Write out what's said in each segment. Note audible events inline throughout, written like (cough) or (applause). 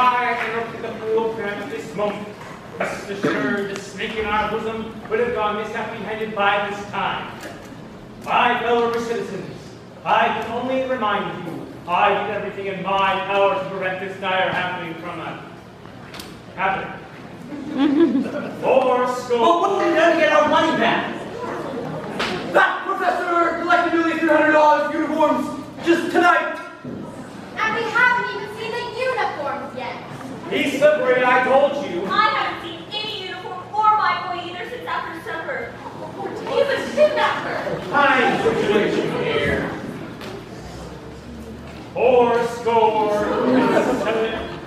I interrupted the program at this moment, rest assured the snake in our bosom would have gone misapprehended by this time. My fellow citizens, I can only remind you, I did everything in my power to prevent this dire happening from us. Happening. (laughs) Four score. Well, what have we done to get our money back? That professor collected nearly $300 uniforms just tonight. And we haven't even seen the uniforms yet. He's slippery, I told you. I haven't seen any uniform or my boy either since after supper. He's a kidnapper. Fine situation here. Four score.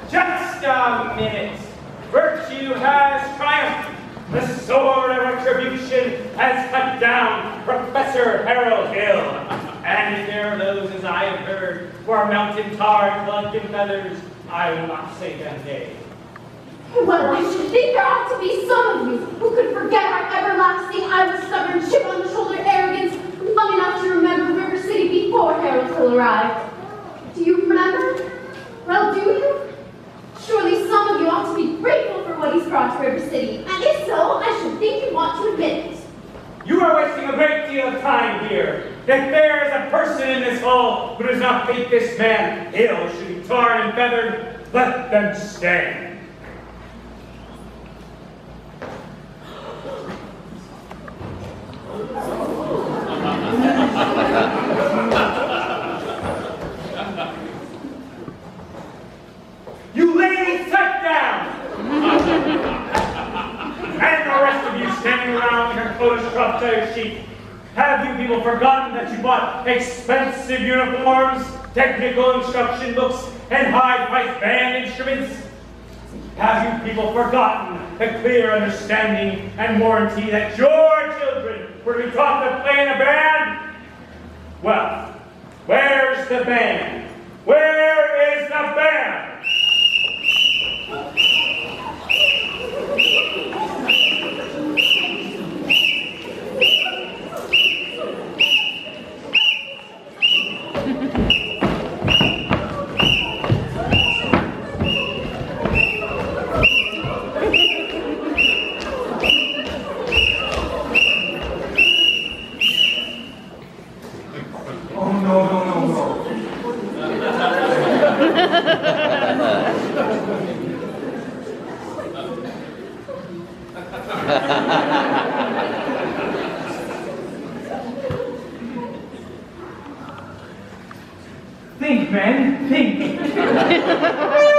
Just a minute. Virtue has triumphed. The sword of retribution has cut down Professor Harold Hill. And there are those, as I have heard, who our mountain tar collecting feathers. I will not say them nay. Well, I should think there ought to be some of you who could forget our everlasting I was stubborn chip on the shoulder arrogance long enough to remember River City before Harold Hill arrived. Do you remember? Well, do you? Surely some of you ought to be grateful for what he's brought to River City, and if so, I should think you want to admit it. You are wasting a great deal of time here. If there is a person in this hall who does not think this man Hill should be tarred and feathered, let them stay. You ladies, sit down! and the rest of you standing around with your to your sheet. Have you people forgotten that you bought expensive uniforms, technical instruction books, and high-priced band instruments? Have you people forgotten the clear understanding and warranty that your children were to be taught to play in a band? Well, where's the band? Where is the band? Think, man, think. (laughs)